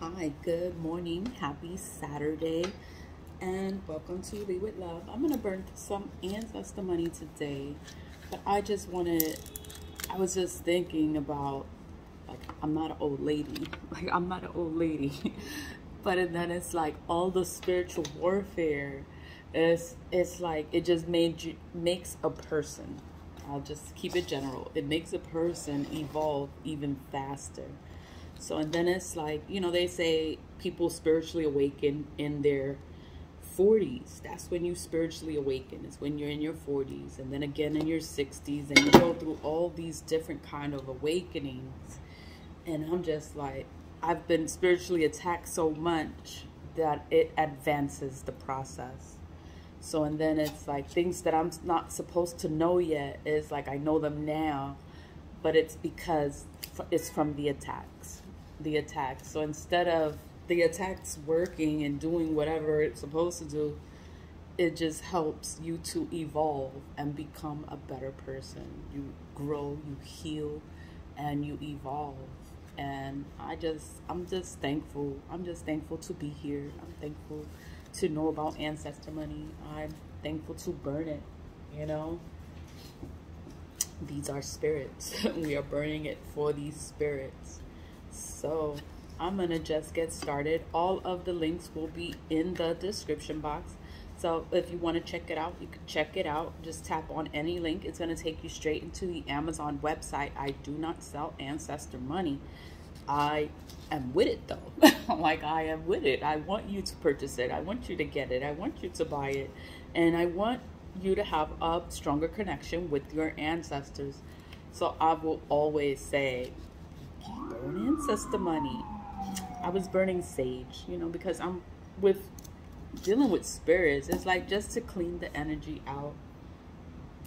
Hi, good morning. Happy Saturday. And welcome to Lead with Love. I'm going to burn some ancestor money today. But I just wanted, I was just thinking about, like, I'm not an old lady. Like, I'm not an old lady. but then it's like all the spiritual warfare. It's, it's like, it just made you, makes a person. I'll just keep it general. It makes a person evolve even faster so, and then it's like, you know, they say people spiritually awaken in their 40s. That's when you spiritually awaken. It's when you're in your 40s and then again in your 60s and you go through all these different kind of awakenings. And I'm just like, I've been spiritually attacked so much that it advances the process. So, and then it's like things that I'm not supposed to know yet is like I know them now, but it's because it's from the attacks the attacks. So instead of the attacks working and doing whatever it's supposed to do, it just helps you to evolve and become a better person. You grow, you heal, and you evolve. And I just, I'm just thankful. I'm just thankful to be here. I'm thankful to know about ancestor money. I'm thankful to burn it, you know? These are spirits. we are burning it for these spirits. So I'm to just get started. All of the links will be in the description box. So if you want to check it out, you can check it out. Just tap on any link. It's to take you straight into the Amazon website. I do not sell ancestor money. I am with it though. like I am with it. I want you to purchase it. I want you to get it. I want you to buy it. And I want you to have a stronger connection with your ancestors. So I will always say, burn ancestor money. I was burning sage, you know, because I'm with dealing with spirits. It's like just to clean the energy out.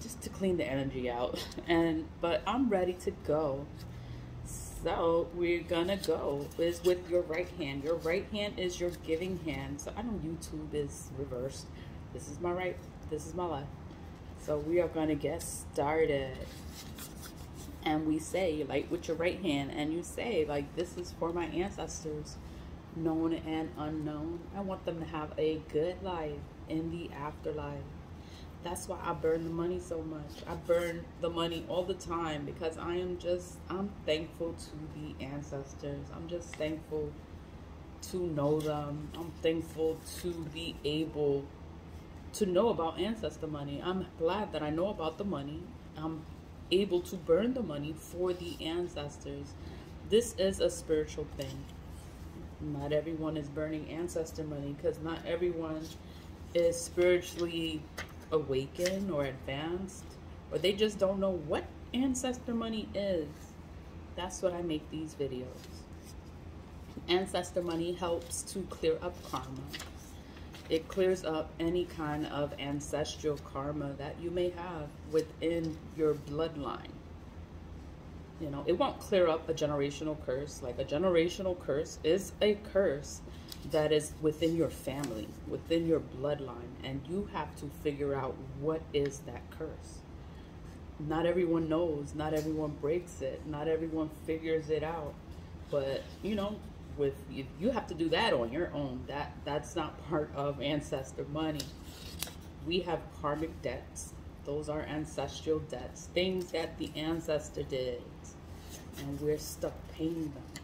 Just to clean the energy out. And but I'm ready to go. So we're gonna go is with your right hand. Your right hand is your giving hand. So I know YouTube is reversed. This is my right, this is my left. So we are gonna get started and we say like with your right hand and you say like this is for my ancestors known and unknown. I want them to have a good life in the afterlife. That's why i burn the money so much. I burn the money all the time because i am just i'm thankful to the ancestors. I'm just thankful to know them. I'm thankful to be able to know about ancestor money. I'm glad that i know about the money. I'm able to burn the money for the ancestors. This is a spiritual thing. Not everyone is burning ancestor money because not everyone is spiritually awakened or advanced or they just don't know what ancestor money is. That's what I make these videos. Ancestor money helps to clear up karma. It clears up any kind of ancestral karma that you may have within your bloodline. You know, it won't clear up a generational curse. Like a generational curse is a curse that is within your family, within your bloodline, and you have to figure out what is that curse. Not everyone knows, not everyone breaks it, not everyone figures it out. But, you know, with you, you have to do that on your own. That that's not part of ancestor money. We have karmic debts. Those are ancestral debts, things that the ancestor did, and we're stuck paying them.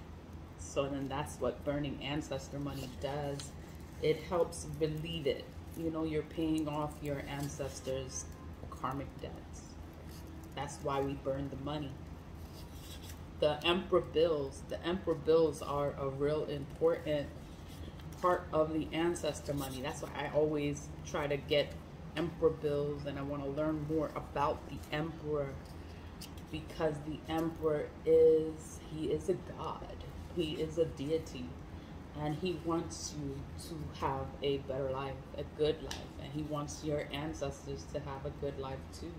So then that's what burning ancestor money does. It helps relieve it. You know, you're paying off your ancestors' karmic debts. That's why we burn the money the emperor bills. The emperor bills are a real important part of the ancestor money. That's why I always try to get emperor bills and I want to learn more about the emperor because the emperor is he is a god. He is a deity and he wants you to have a better life, a good life, and he wants your ancestors to have a good life too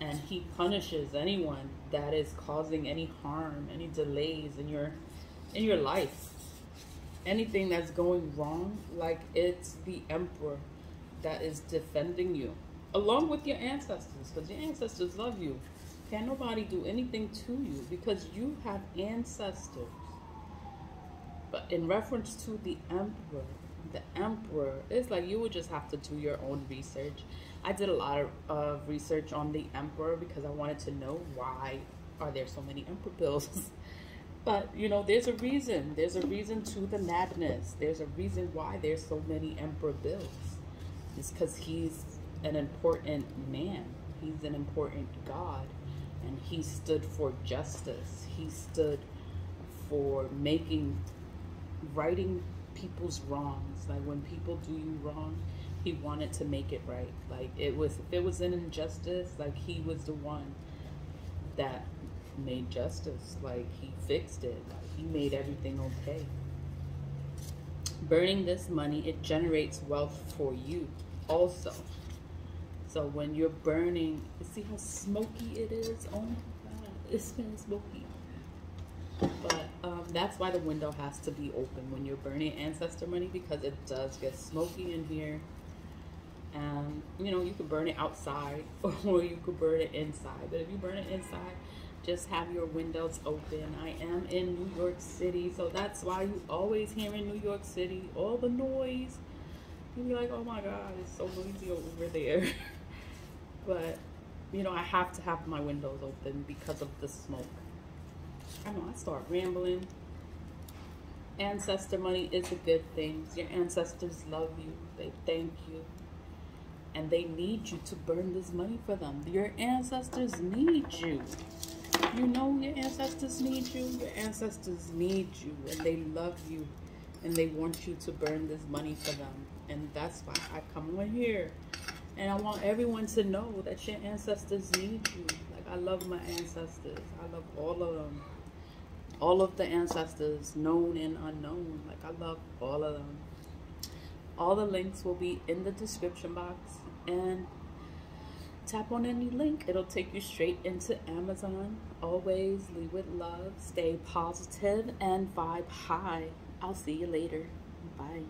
and he punishes anyone that is causing any harm, any delays in your in your life. Anything that's going wrong, like it's the emperor that is defending you, along with your ancestors, because your ancestors love you. Can't nobody do anything to you because you have ancestors. But in reference to the emperor, the emperor, it's like you would just have to do your own research. I did a lot of uh, research on the emperor because I wanted to know why are there so many emperor bills. but you know, there's a reason. There's a reason to the madness. There's a reason why there's so many emperor bills. It's because he's an important man. He's an important God, and he stood for justice. He stood for making righting people's wrongs. Like when people do you wrong, he wanted to make it right. Like it was if it was an injustice, like he was the one that made justice. Like he fixed it. Like he made everything okay. Burning this money, it generates wealth for you also. So when you're burning, see how smoky it is? Oh my god, it's been smoky. But um, that's why the window has to be open when you're burning ancestor money because it does get smoky in here. And you know, you could burn it outside or you could burn it inside. But if you burn it inside, just have your windows open. I am in New York City, so that's why you always hear in New York City all the noise. You'll be like, oh my God, it's so noisy over there. but, you know, I have to have my windows open because of the smoke. I know, I start rambling. Ancestor money is a good thing. Your ancestors love you. They thank you. And they need you to burn this money for them. Your ancestors need you. You know your ancestors need you. Your ancestors need you. And they love you. And they want you to burn this money for them. And that's why I come over here. And I want everyone to know that your ancestors need you. Like, I love my ancestors. I love all of them all of the ancestors, known and unknown. Like, I love all of them. All the links will be in the description box. And tap on any link, it'll take you straight into Amazon. Always leave with love, stay positive, and vibe high. I'll see you later. Bye.